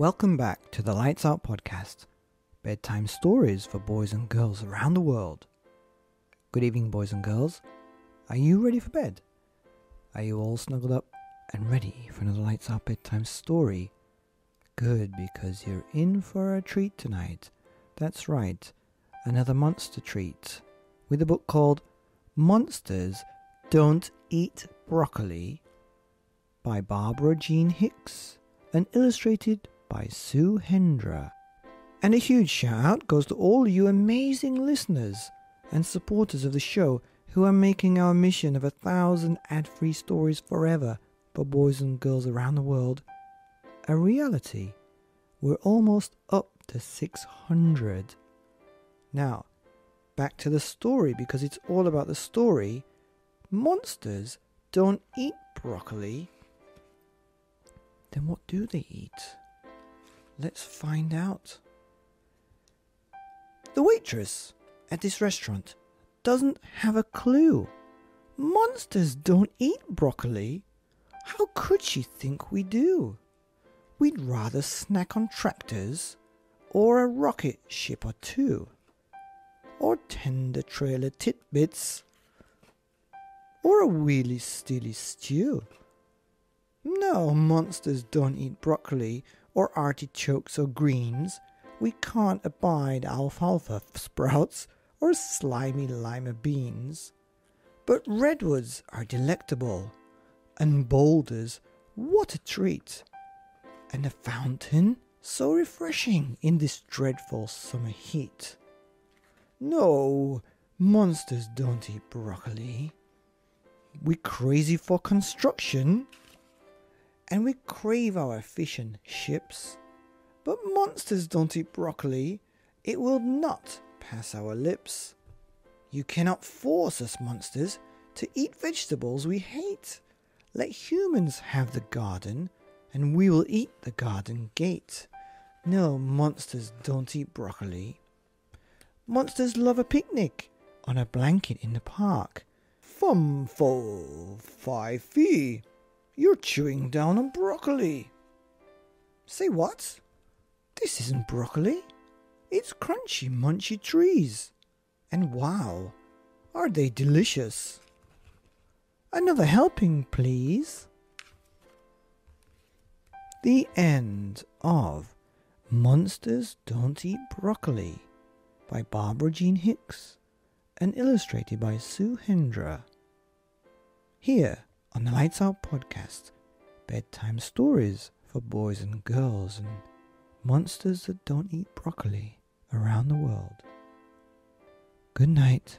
Welcome back to the Lights Out podcast, bedtime stories for boys and girls around the world. Good evening, boys and girls. Are you ready for bed? Are you all snuggled up and ready for another Lights Out bedtime story? Good, because you're in for a treat tonight. That's right, another monster treat with a book called Monsters Don't Eat Broccoli by Barbara Jean Hicks and illustrated by Sue Hendra. And a huge shout out goes to all you amazing listeners and supporters of the show who are making our mission of a thousand ad free stories forever for boys and girls around the world a reality. We're almost up to 600. Now, back to the story because it's all about the story. Monsters don't eat broccoli. Then what do they eat? Let's find out. The waitress at this restaurant doesn't have a clue. Monsters don't eat broccoli. How could she think we do? We'd rather snack on tractors or a rocket ship or two, or tender trailer titbits, or a wheelie steely stew. No, monsters don't eat broccoli or artichokes or greens. We can't abide alfalfa sprouts or slimy lima beans. But redwoods are delectable, and boulders, what a treat! And a fountain, so refreshing in this dreadful summer heat. No, monsters don't eat broccoli. We crazy for construction and we crave our fish and ships. But monsters don't eat broccoli. It will not pass our lips. You cannot force us, monsters, to eat vegetables we hate. Let humans have the garden, and we will eat the garden gate. No, monsters don't eat broccoli. Monsters love a picnic on a blanket in the park. Fum fo fi fee. You're chewing down on broccoli. Say what? This isn't broccoli. It's crunchy, munchy trees. And wow, are they delicious? Another helping, please. The end of Monsters Don't Eat Broccoli by Barbara Jean Hicks and illustrated by Sue Hendra. Here on the Lights Out podcast, bedtime stories for boys and girls and monsters that don't eat broccoli around the world. Good night.